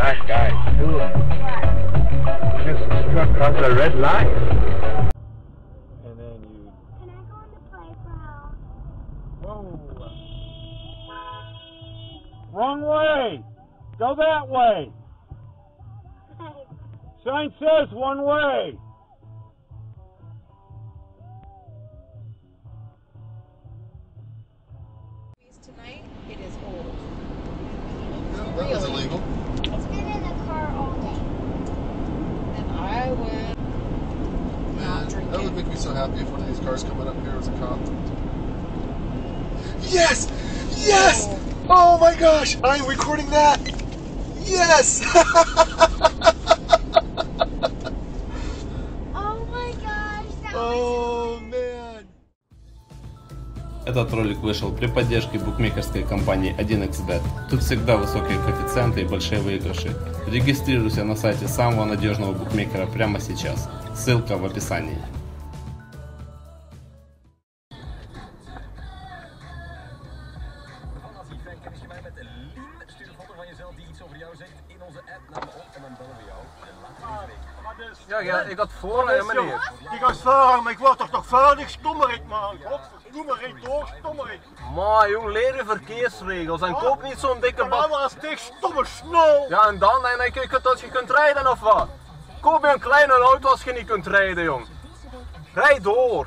black guy doing? Just struck across a red line. And then you. Can I go on the playground? Whoa. Wrong way! Go that way! Sign says one way! Tonight, it is old. That was illegal. Make me so happy if one of these cars coming up here was a cop. Yes! Yes! Oh my gosh! I'm recording that! Yes! Oh oh man! Этот ролик вышел при поддержке букмекерской компании 1xbet. Тут всегда высокие коэффициенты и большие выигрыши. Регистрируйся на сайте самого надежного букмекера прямо сейчас. Ссылка в описании. Ja, ik had voorrang, meneer. Die gaat voorrang, maar ik word toch nog vaardig stommerik, man. Godverdoemerik, toch, stommerik. Maar jong, leer je verkeersregels en koop niet zo'n dikke En bak. dan als tegen stomme snel. Ja, en dan? En dan kun je dat je kunt rijden of wat? Koop je een kleine auto als je niet kunt rijden, jong. Rijd door.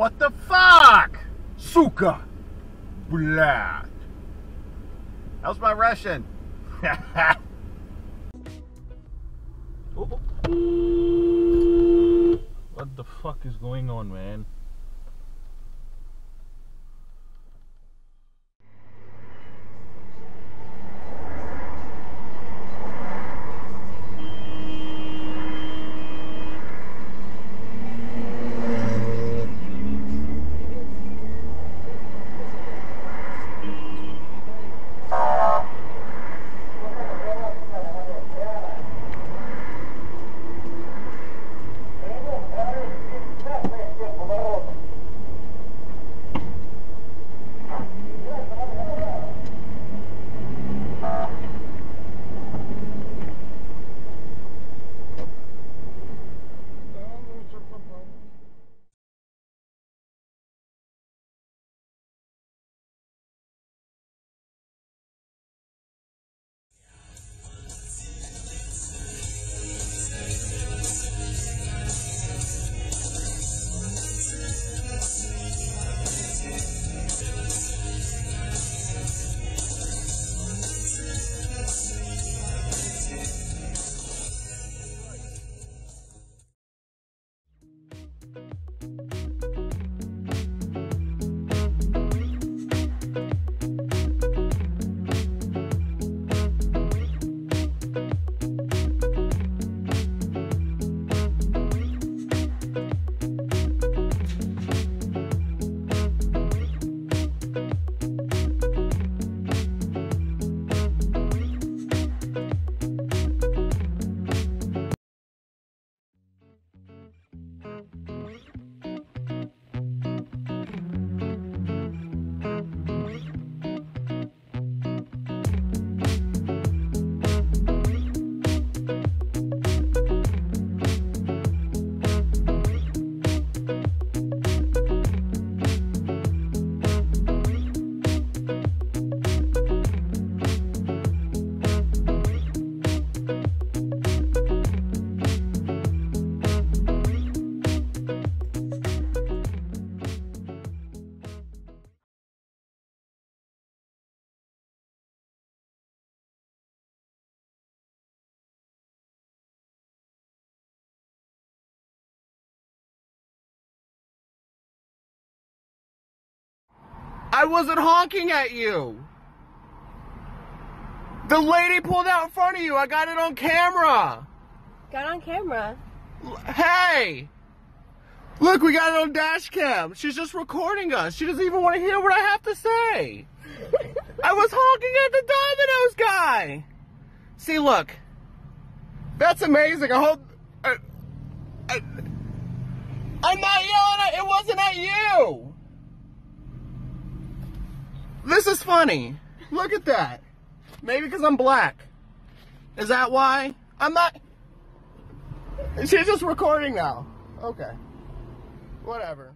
What the fuck? Suka. Blad. How's my Russian? What the fuck is going on, man? I wasn't honking at you. The lady pulled out in front of you. I got it on camera. Got on camera. Hey! Look, we got it on dash cam. She's just recording us. She doesn't even want to hear what I have to say. I was honking at the Domino's guy. See, look. That's amazing. I hope. I, I, I'm not yelling at. It wasn't at you. This is funny. Look at that. Maybe because I'm black. Is that why? I'm not. She's just recording now. Okay. Whatever.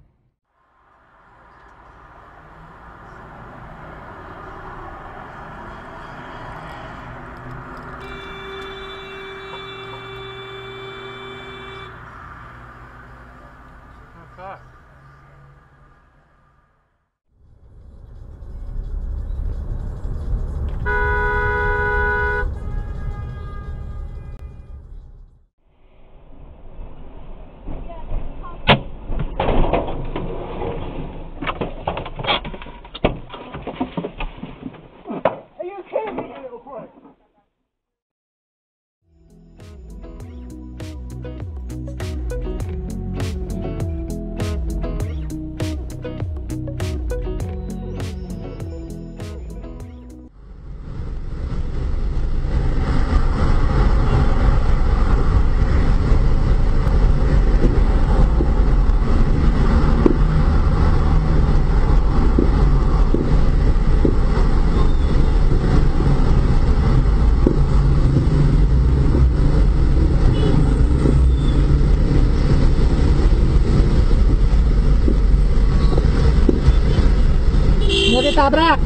咋办？